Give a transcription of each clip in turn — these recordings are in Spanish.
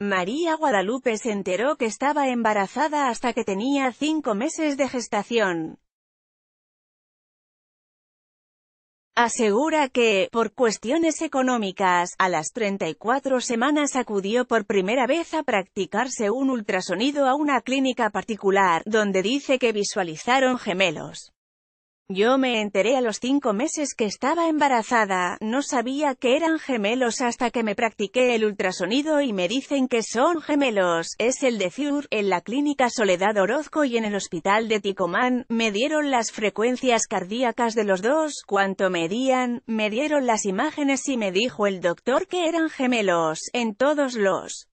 María Guadalupe se enteró que estaba embarazada hasta que tenía cinco meses de gestación. Asegura que, por cuestiones económicas, a las 34 semanas acudió por primera vez a practicarse un ultrasonido a una clínica particular, donde dice que visualizaron gemelos. Yo me enteré a los cinco meses que estaba embarazada, no sabía que eran gemelos hasta que me practiqué el ultrasonido y me dicen que son gemelos, es el de FIUR, en la clínica Soledad Orozco y en el hospital de Ticomán, me dieron las frecuencias cardíacas de los dos, cuánto medían, me dieron las imágenes y me dijo el doctor que eran gemelos, en todos los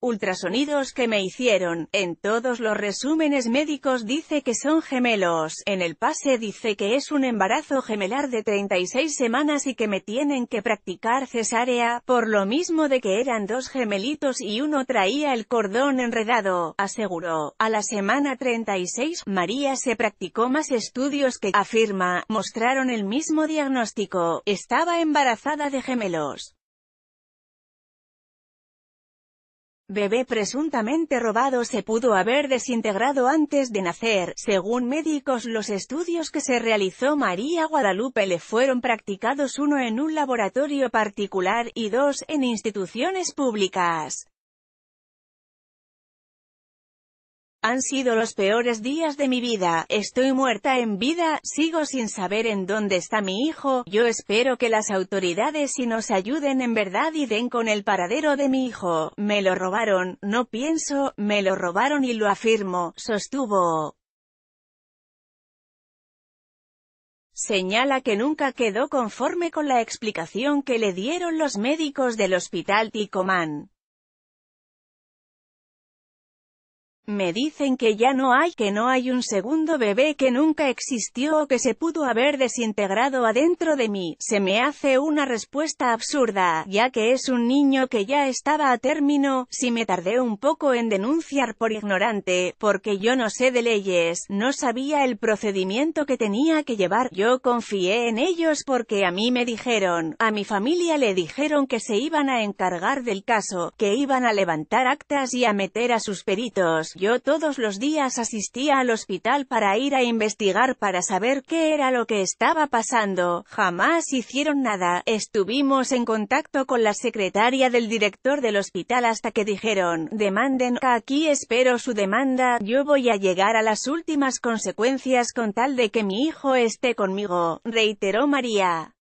ultrasonidos que me hicieron, en todos los resúmenes médicos dice que son gemelos, en el pase dice que es un embarazo gemelar de 36 semanas y que me tienen que practicar cesárea, por lo mismo de que eran dos gemelitos y uno traía el cordón enredado, aseguró. A la semana 36, María se practicó más estudios que, afirma, mostraron el mismo diagnóstico, estaba embarazada de gemelos. Bebé presuntamente robado se pudo haber desintegrado antes de nacer. Según médicos los estudios que se realizó María Guadalupe le fueron practicados uno en un laboratorio particular, y dos en instituciones públicas. Han sido los peores días de mi vida, estoy muerta en vida, sigo sin saber en dónde está mi hijo, yo espero que las autoridades y nos ayuden en verdad y den con el paradero de mi hijo, me lo robaron, no pienso, me lo robaron y lo afirmo, sostuvo. Señala que nunca quedó conforme con la explicación que le dieron los médicos del hospital Ticomán. Me dicen que ya no hay, que no hay un segundo bebé que nunca existió o que se pudo haber desintegrado adentro de mí. Se me hace una respuesta absurda, ya que es un niño que ya estaba a término, si me tardé un poco en denunciar por ignorante, porque yo no sé de leyes, no sabía el procedimiento que tenía que llevar, yo confié en ellos porque a mí me dijeron, a mi familia le dijeron que se iban a encargar del caso, que iban a levantar actas y a meter a sus peritos, yo todos los días asistía al hospital para ir a investigar para saber qué era lo que estaba pasando. Jamás hicieron nada. Estuvimos en contacto con la secretaria del director del hospital hasta que dijeron, demanden, aquí espero su demanda, yo voy a llegar a las últimas consecuencias con tal de que mi hijo esté conmigo, reiteró María.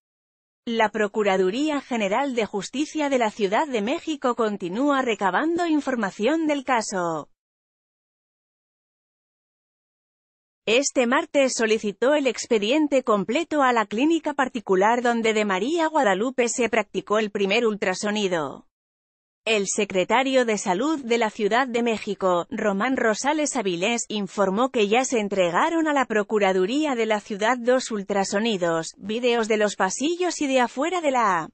La Procuraduría General de Justicia de la Ciudad de México continúa recabando información del caso. Este martes solicitó el expediente completo a la clínica particular donde de María Guadalupe se practicó el primer ultrasonido. El secretario de Salud de la Ciudad de México, Román Rosales Avilés, informó que ya se entregaron a la Procuraduría de la Ciudad dos ultrasonidos, videos de los pasillos y de afuera de la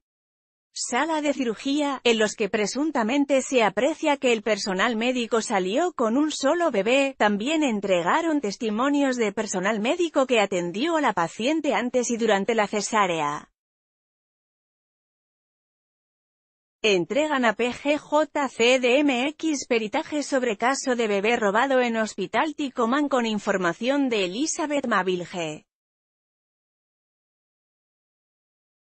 sala de cirugía, en los que presuntamente se aprecia que el personal médico salió con un solo bebé, también entregaron testimonios de personal médico que atendió a la paciente antes y durante la cesárea. Entregan a PGJCDMX peritaje sobre caso de bebé robado en Hospital Ticomán con información de Elizabeth Mavilge.